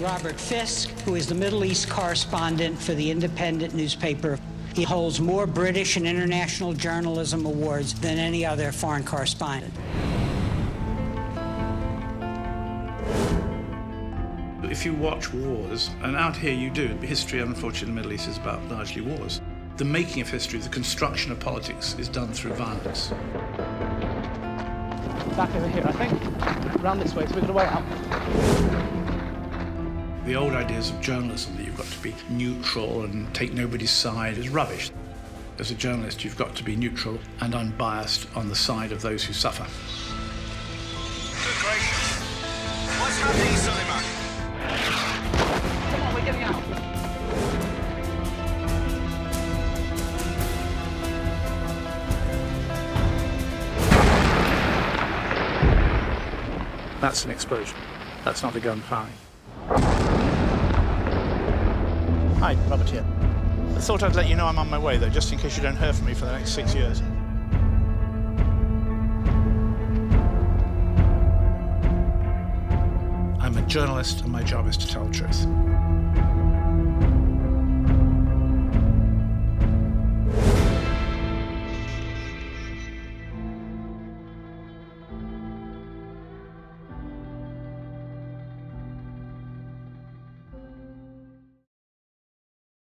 Robert Fisk, who is the Middle East correspondent for the independent newspaper. He holds more British and international journalism awards than any other foreign correspondent. If you watch wars, and out here you do, history, unfortunately, in the Middle East is about largely wars. The making of history, the construction of politics, is done through violence. Back over here, I think. Round this way, so we've got to wait out. The old ideas of journalism that you've got to be neutral and take nobody's side is rubbish. As a journalist, you've got to be neutral and unbiased on the side of those who suffer. Good gracious. What's happening, Suleiman? Come on, we're getting out. That's an explosion. That's not a gun firing. Hi, Robert here. I thought I'd let you know I'm on my way, though, just in case you don't hear from me for the next six years. I'm a journalist and my job is to tell the truth.